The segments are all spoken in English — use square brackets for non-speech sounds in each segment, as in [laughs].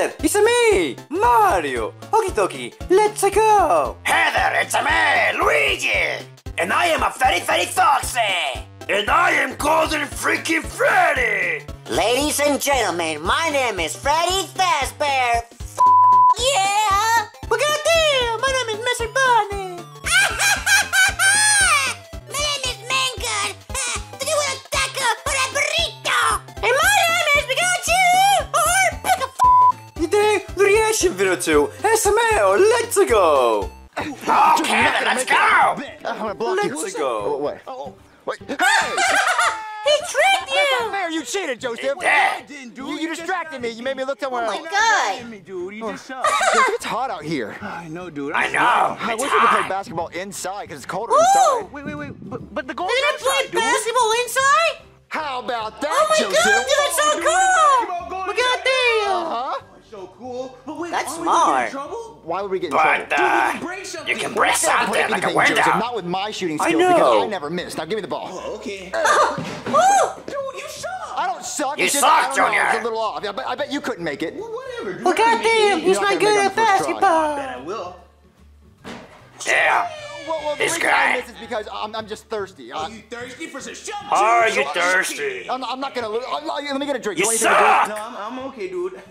there, it's me, Mario. Okie dokie, let's go. Hey there, it's me, Luigi! And I am a very, very foxy! And I am Golden Freaky Freddy! Ladies and gentlemen, my name is Freddy Fazbear. Video to SML, let's go. Okay, then let's go! I'm gonna block you. Let's go. Oh, wait. Oh, wait. Hey! [laughs] He tricked you. There, you cheated, Joseph. Yeah. didn't do You, it. you distracted me. You made me look somewhere oh else. Oh else. my god. me, dude. You just suck. It's hot out here. I know, dude. I I'm know, I it's wish we could play basketball inside because it's colder Woo! inside. Wait, wait, wait. But, but the goal They're gonna play basketball inside? How about that, Oh my Joseph? god, trouble? Why would we get in trouble? But, uh, can break something. you can break I'm not something break like a anything, Joseph, window. not with my shooting I skills know. because I never missed. Now give me the ball. Oh, okay. Woo! [laughs] [laughs] Dude, you suck. I don't suck. You it's just, suck, I don't know, Junior. It's a little off. I bet, I bet you couldn't make it. Well, whatever, dude. Well, goddamn, he's You're not not good at it on the first try. basketball. I will. Yeah. Well, well, the This reason guy. I miss is because I'm, I'm just thirsty. Are I, you thirsty for some shut Are you thirsty? I'm, I'm not gonna. lo- I'm not- let me get a drink. You want anything to drink? suck! No, I'm, I'm okay, dude. [laughs]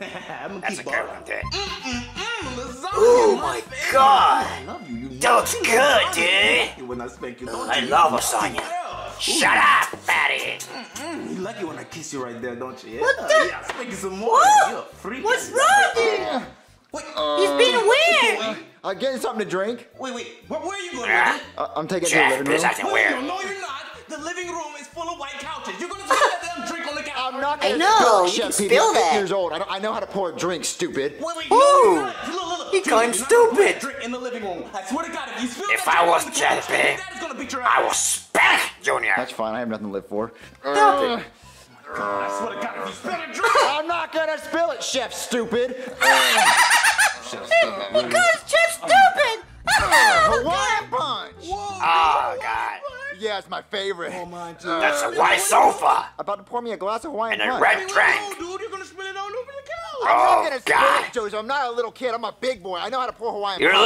I'm gonna That's a keep good on. one, dude. Mm, lasagna, Oh my. God. I love you. you That looks good, dude. When I spank you, don't I you? love lasagna. Yeah. Shut up, fatty. Mm, you like it when I kiss you right there, don't you? Yeah. What the- Yeah, spank you some more. What? You're a freak. What's wrong with Uh, getting something to drink. wait, wait. Where, where are you going, Yeah. Rudy? Uh, I'm taking it to the Jeff, living this room. acting No, weird. no, no, you're not. The living room is full of white couches. You're gonna take that damn drink on the couch. I'm not I gonna I know. spill it, you Chef can Petey. spill I'm eight that. years old. I, don't, I know how to pour a drink, stupid. Wait, wait, Ooh. no, you're not. Look, look, look. He Junior, kinda you're not gonna put stupid. that Drink in the living room. I swear to God, if you spill If that I drink was on the couch, Jeffy, your dad is gonna beat your I ass. will spank Junior. That's fine. I have nothing to live for. Stop it. I swear to God, if you spill a [laughs] drink. I'm not gonna spill it, Chef Stupid. [laughs] Because Chip's stupid. Hawaiian Punch. Oh, God. Yeah, it's my favorite. Oh, mine too. Uh, that's a white sofa About to pour me a glass of Hawaiian and a Punch. red No, drink. dude, you're gonna spill it all over the couch. Oh, I'm not Oh, gonna spill God. it, Joseph. I'm not a little kid. I'm a big boy. I know how to pour Hawaiian You're a Punch.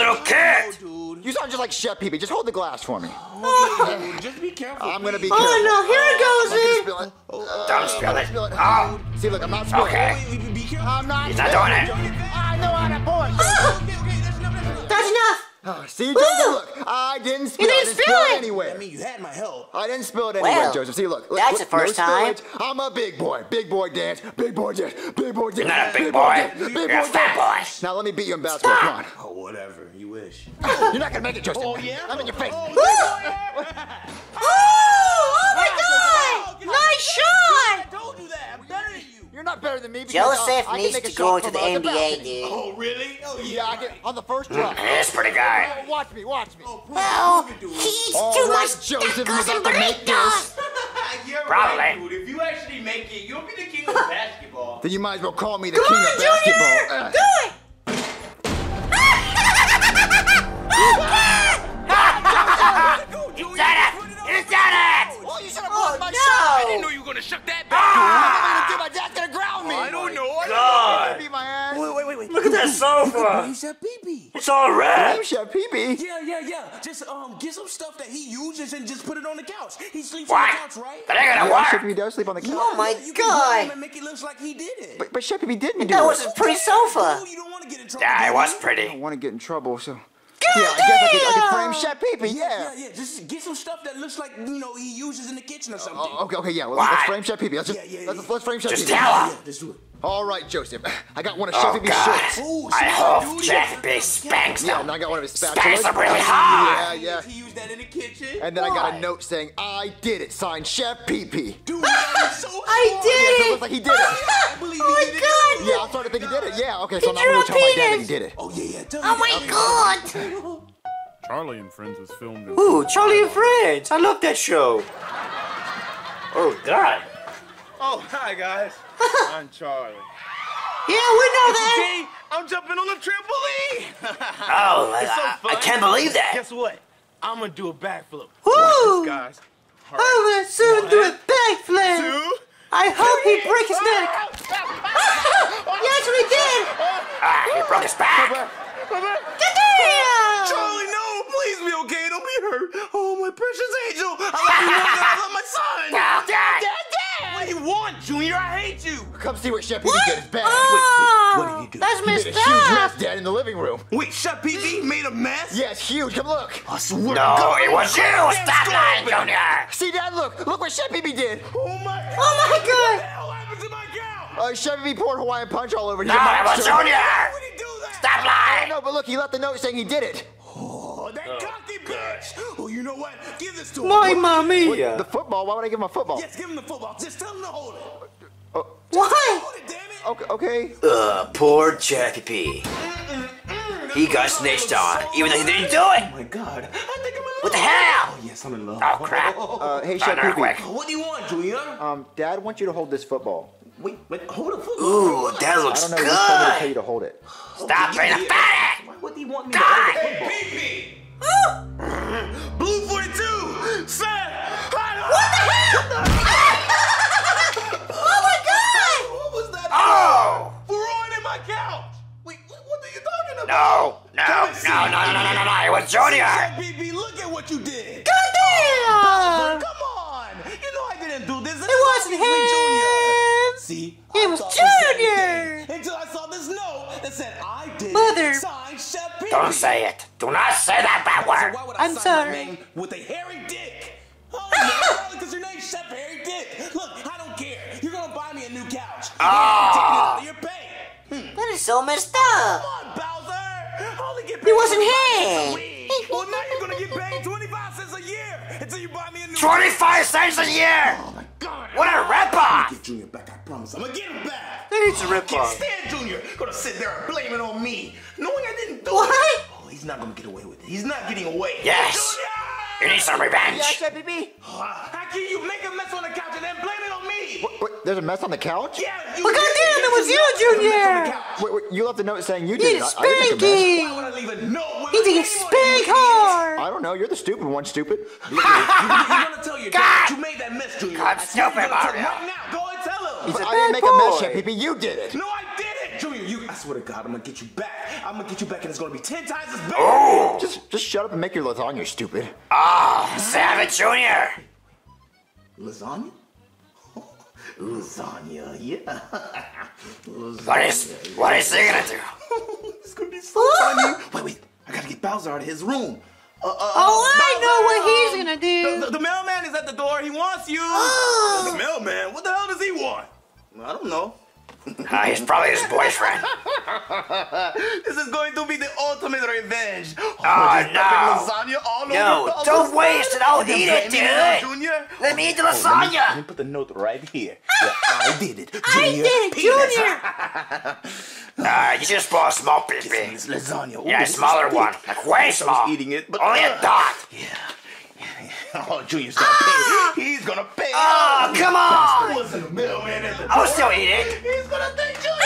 little Oh, dude. You sound just like Chef Peepee. Just hold the glass for me. Oh, okay, dude, just be careful. I'm gonna be please. careful. Oh no, here it I'm goes, gonna spill it. Oh, uh, Don't spill it. Spill it. Oh, See, look, I'm not spilling Okay. it. Wait, wait, be careful. I'm not He's not doing it. I know how to pour. Okay, okay, that's enough, that's enough. That's enough. Oh, see, Joseph, look. I didn't spill didn't it. I didn't spill spill it. it anywhere. I mean, you had my help. I didn't spill it anywhere, Well, Joseph. See, look. look that's look, the first no time. spillage. I'm a big boy. Big boy dance. Big boy dance. Big boy dance. You're not a big boy. dance, Big You're boy a fat boy. dance. Now let me beat you in basketball. Come on. Oh, whatever. You wish. You're not gonna make it, Joseph. Oh, yeah? I'm in your face. Oh, oh [laughs] my God! Nice shot. I told you that. I'm better than you. You're not better than me. Because, uh, Joseph I can needs to go into the NBA, balcony. dude. Oh, really? Oh, Yeah, yeah. I can, on the first try. He's pretty good. Watch me, watch me. Oh, Well, you can do he eats All too right, much Joseph, tacos [laughs] you're and about to make burritos. You're Probably. right, dude. If you actually make it, you'll be the king of [laughs] basketball. Then you might as well call me the Come king on, of basketball. Junior. Uh, Do it. That sofa. He said pee-pee. It's all red. I'm Chef Peepee. Yeah, yeah, yeah. Just um, get some stuff that he uses and just put it on the couch. He sleeps What? on the couch, right? That ain't gonna Yeah, Chef work. Does sleep on the couch. Oh my You can him God. and make it look like he did it. But, but Chef Peepee didn't do That it. was a pretty sofa. Ooh, you don't want to get in trouble. Yeah, it you? was I pretty. don't want to get in trouble, so. yeah, I guess I could, I could frame Chef Peepee, Yeah, yeah. yeah, yeah. Just get some stuff that looks like you know he uses in the kitchen or something. Oh, okay, okay, yeah. Well, let's frame Chef Peepee. Let's just Yeah, yeah, let's, yeah. let's frame Chef Just Peepee. tell her. Yeah, let's do it. All right, Joseph. I got one of Oh, Chef Peepee's God. shirts. Ooh, I hope dude. Jack B spanks Yeah, them. and I got one of his Spanks spatulas. them really Yeah, hard. yeah. He used that in the kitchen. And then I got a note saying, I did it, signed Chef Peepee. Dude, that is [laughs] so I smart. did Yeah, so it it. looks like he did it. I believe Oh he my did it. God. Yeah, I'm oh starting to think he did it. Yeah, okay, so Can now I'm gonna tell my dad that he did it. Oh yeah, yeah. Tell Oh my that. God. Charlie and Friends was filmed in Ooh, Charlie and Friends. I love that show. Oh, God. Oh, hi guys. [laughs] I'm Charlie. Yeah, we know that. Hey, I'm jumping on the trampoline. [laughs] Oh, It's so I, I can't believe that. Guess what? I'm gonna do a backflip. Woo. Guys. I'm gonna soon do a backflip. Two. I hope he breaks his ah! neck. [laughs] yes, we did. Oh, broke his back. Goddamn! Charlie, no, please be okay. Don't be hurt. Oh, my precious angel. I love you more than I love my son. Dad, Dad. What you want, Junior? I hate you. Come see what Chef Pee did. It's bad. Oh, what did you do? That's He made messed a huge mess. Dad, in the living room. Wait, Chef Pee Pee made a mess? Yeah, it's huge. Come look. I swear No, to God. it was you. Goddamn Stop store lying. Junior. See, Dad, look. Look what Chef Pee did. Oh, my God. Oh my What the god. hell happened to my cow? Uh, Chef Pee poured Hawaiian punch all over. He's No, it was. Junior. Why would he do that? Stop I lying. know, but look, he left a note saying he did it. Oh, that cocky bitch. Oh, you know what? Give this to him. My mommy. The football? Why would I give him a football? Yes, give him the football. Just tell him to hold it. Why? Hold it, damn it. Okay, okay. Uh, poor Jackie P. He got snitched on, even though he didn't do it. Oh, my God. I think I'm in love. What the hell? Oh, yes, I'm in love. Oh, crap. [laughs] Uh, hey, Find Chef her Pee quick. What do you want, Junior? Um, Dad wants you to hold this football. Wait, wait, hold the football. Ooh, that looks good. I looks don't know. He told me to tell you to hold it. Stop being a fat Why would he want me God. to hold the football? Hey, Pee-Pee! [gasps] Blue 42! Sir! What the hell? [laughs] Oh my god! What was that? Oh! For ruining my couch! Wait, what, what are you talking about? no, Come no, no, no, no, no, no, no. It was Junior. Pee-Pee, look at what you did! Goddamn! Come on! You know I didn't do this. It wasn't him. See? It I was thought the same Junior. Until I saw this note that said I did Mother. it. Signed Chef Don't say it. I'm sorry. with a hairy dick? Oh, [laughs] no, because your name's Chef Hairy Dick. Look, I don't care. You're gonna buy me a new couch. Ah. I'm taking it out of your pay. That is so messed up. Come on, Bowser. Only get paid It wasn't 25 cents a. Well, now you're gonna get paid [laughs] 25 cents a year until you buy me a new 25 cents a year. Oh my God. What a I'm rip-off. gonna get Junior back. I promise. I'm gonna get him back. It's a Can't ripoff. stand Junior. Gonna sit there and blame it on me, knowing I didn't do it. He's not gonna get away with it. He's not getting away. Yes. Junior! You need some revenge. Yeah, Chef How can you make a mess on the couch and then blame it on me? Wait, there's a mess on the couch? Yeah, you Well, goddamn, it was you, Yes, you messed on the Junior. Wait, wait, you left a note saying you did it. a I- I didn't make a mess. spanking. Why would I leave a note with He did a name on it, spank hard. I don't know. You're the stupid one, stupid. [laughs] You're gonna tell your dad God. you made that mess, Junior. God, I swear you're stupid gonna tell him Mario. Right now, go and tell him. But a I didn't bad make a mess, boy. Chef Pee You did it. No, I didn't, Junior. You, I swear to God, I'm gonna get you back. I'm gonna get you back, and it's gonna be ten times as bad. Oh, Just, just shut up and make your lasagna, stupid. Oh, savage Junior. Lasagna? [laughs] Lasagna, yeah. [laughs] What is, what is he gonna do? [laughs] it's gonna be so funny. Wait, wait. I gotta get Bowser out of his room. Uh, uh, Oh, I know what he's gonna do. The, the, the mailman is at the door. He wants you. Oh. [gasps] The mailman? What the hell does he want? I don't know. Uh, he's probably his boyfriend. [laughs] This is going to be the ultimate revenge. Oh, Oh, no. lasagna all No, over don't waste it. I'll eat it, blame me on dude. Junior. Let me eat the Oh, let me- Let me put the note right here. Yeah, I did it. Junior. I did it. Junior. Uh, [laughs] you just bought a small piece. This lasagna. Ooh, Yeah, a smaller one. Like way I was small. eating it, but Only uh, a dot. Oh, Junior's gonna pay. Ah! He's gonna pay. Oh, come on. Wasn't a middleman at the I'll still eat it. He's gonna think Junior.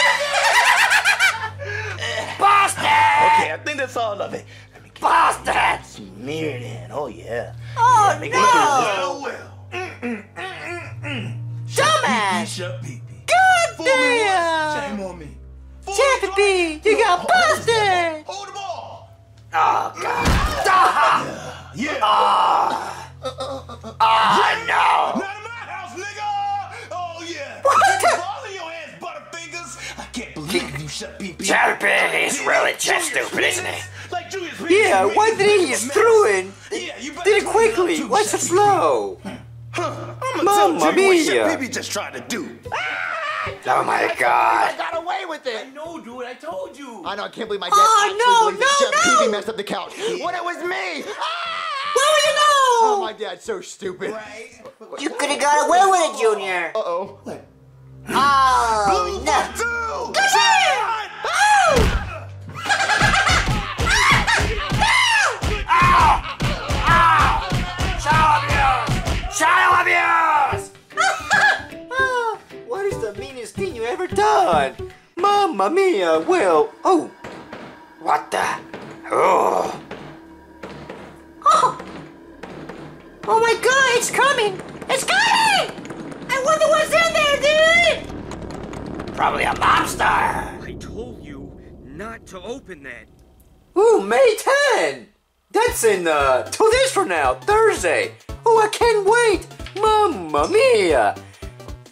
Boston! okay, I think that's all of it. Let me Boston! smear it in. Oh yeah. Oh Make no! well, well. Dumbass! Shut pee pee. God Fool damn! shame on me. Chappy you got Hold busted! Hold the ball. Oh, God. Mm. Ah, Yeah. Oh, no. Not in my house, nigga! Oh, yeah! What the? Ball in your ass, Butterfingers! I can't believe you shut PP. Chappy is really just stupid, isn't he? Like Julius Yeah, why did he just threw it? Yeah, you better Did it quickly. him to What's the? Huh, I'm gonna Mamma tell Junior what mia. shit PP just tried to do. Oh, my God. I got away with it. No, dude, I told you. I know. I can't believe my oh, dad Oh, actually no, believes that no, Chef no. Pee messed up the couch when it was me. Where would you know? Oh, my dad's so stupid. Right? You could have got away with it, Junior. Uh oh. Oh, no. Two! Shut Child abuse! Child abuse! What is the meanest thing you ever done? Mamma mia, well, oh, What the? Oh. Oh my god, it's coming! It's coming! I wonder what's in there, dude! Probably a monster. I told you not to open that. Ooh, May 10! That's in, uh, two days from now, Thursday. Oh, I can't wait! Mamma mia!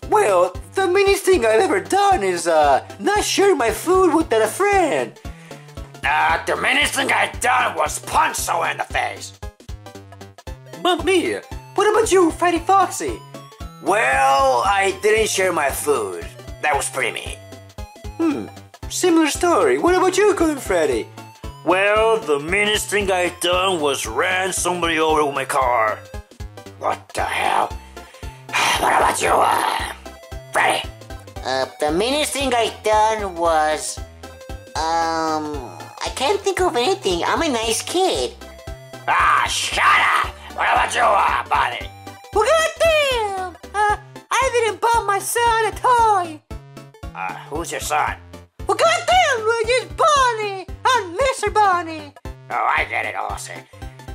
Well, the meanest thing I've ever done is, uh, not sharing my food with a friend. Uh, the meanest thing I done was punch someone in the face. Mamma mia! What about you, Fatty Foxy? Well, I didn't share my food. That was pretty mean. Hmm, similar story. What about you, Golden Freddy? Well, the meanest thing I done was ran somebody over with my car. What the hell? [sighs] What about you, uh, Freddy? Uh, the meanest thing I done was, um, I can't think of anything. I'm a nice kid. Ah, shut up! What about you, uh, Bonnie? Well, goddamn! Uh, I didn't buy my son a toy. Uh, who's your son? Well, goddamn, it's Bonnie! I'm Mr. Bonnie! Oh, I get it, Austin.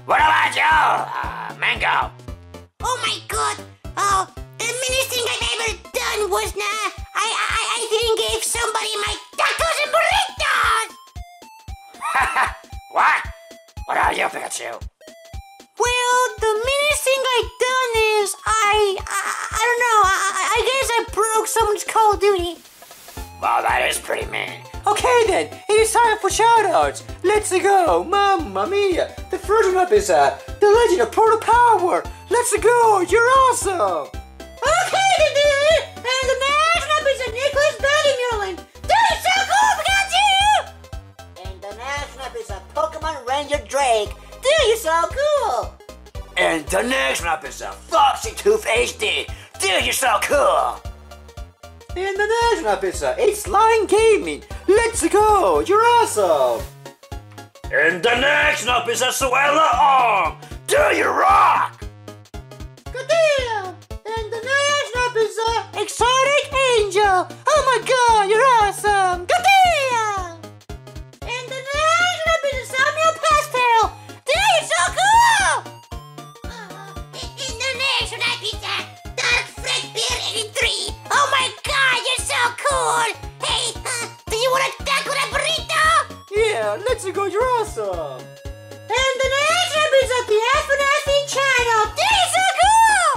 What about you, uh, Mangle? Oh my god! Oh, the meanest thing I've ever done was nah, I, I, I didn't give somebody my tacos and burritos! [laughs] what? What about you, Pikachu? Well, the meanest thing I've done is I, I, I don't know, I, I guess I broke someone's Call of Duty. Well, that is pretty mean. Okay then, it is time for shoutouts. Let's go, Mamma mia! The first one up is uh, the Legend of Proto Power. Let's go, you're awesome. Okay, then, dude! And the next one up is a Nicholas Mullen. Dude, so cool, Pikachu! And the next one up is a Pokemon Ranger Drake. Dude, you're so cool! And the next one up is a Foxy Tooth HD. Dude, you're so cool. And the next one up is a it's Line Gaming. Let's go, you're awesome. And the next one up is a Suella Arm. Dude, you rock. Goddamn! And the next up is a Exotic Angel. Oh my god, you're awesome! Goddamn! And awesome. And the next up is a the FNF channel. Dude, you're so cool!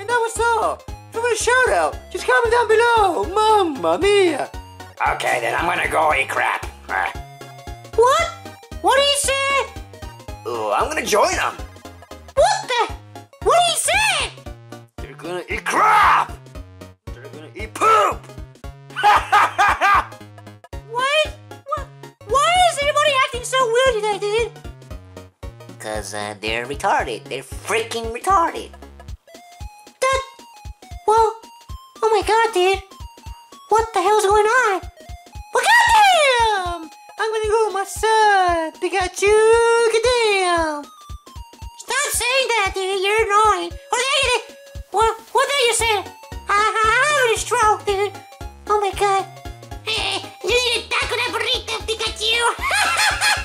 And that was all. If you want a shout out, just comment down below. Mamma mia! Okay, then I'm gonna go eat crap. Uh, What? What did he say? ooh, I'm gonna join them. What the? What did he say? They're gonna eat crap. They're gonna eat poop. because uh, they're retarded. They're freaking retarded. That. Well, oh my god, dude. What the hell is going on? Well, goddamn! I'm gonna go with my son, Pikachu. Goddamn! Stop saying that, dude. You're annoying. What did you? What? What did you say? I, I, I a stroke, dude. Oh my god. Hey, [laughs] you need to tackle that burrito, Pikachu. [laughs]